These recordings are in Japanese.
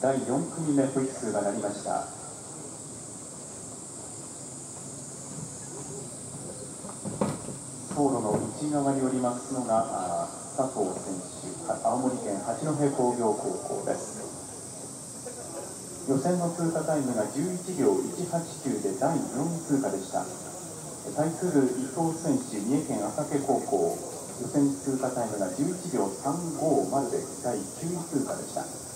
第4組目ホイッスルが鳴りました。走路の内側におりますのが佐藤選手青森県八戸工業高校です。予選の通過タイムが11秒189で第4位通過でした。対する伊藤選手三重県朝家高校。予選通過タイムが11秒350で第9位通過でした。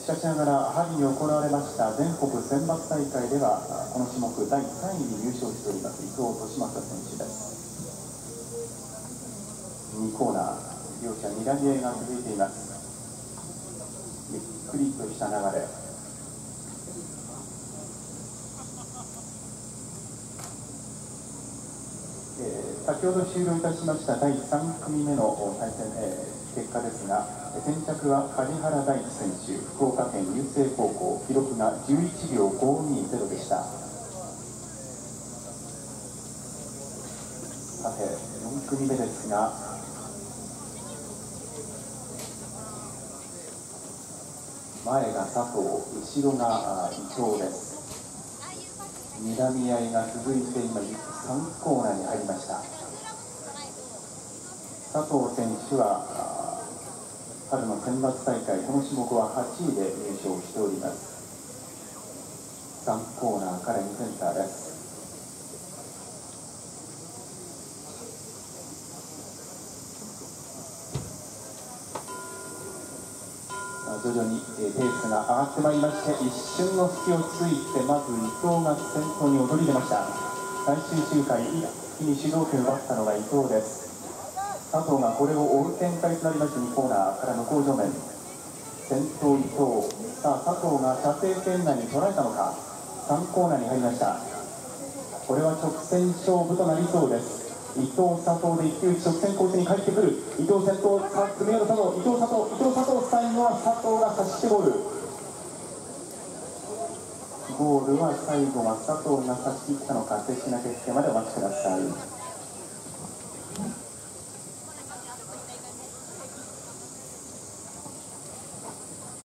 しかしながら春に行われました全国選抜大会ではこの種目第3位に入賞しております伊藤利正選手です。2コーナー両者睨み合いが続いています。ゆっくりとした流れ。えー、先ほど終了いたしました第3組目の対戦、えー、結果ですが先着は梶原大地選手福岡県郵政高校記録が11秒520でした。さて4組目ですが前が佐藤後ろが伊藤です。睨み合いが続いて今3コーナーに入りました。佐藤選手は春の選抜大会この種目は8位で優勝しております3コーナーから2センターです徐々にペースが上がってまいりまして一瞬の隙をついてまず伊藤が先頭に躍り出ました最終周回一気に主導権を奪ったのが伊藤です佐藤がこれを追う展開となりまして2コーナーから向こう正面先頭伊藤さあ佐藤が射程圏内に捉えたのか3コーナーに入りました。これは直線勝負となりそうです。伊藤佐藤で一騎打ち直線コースに帰ってくる。伊藤先頭さあ組み合う佐藤伊藤佐藤伊藤佐藤最後は佐藤が差ししてゴールゴールは最後は佐藤が差し切ったのか正式な決定までお待ちください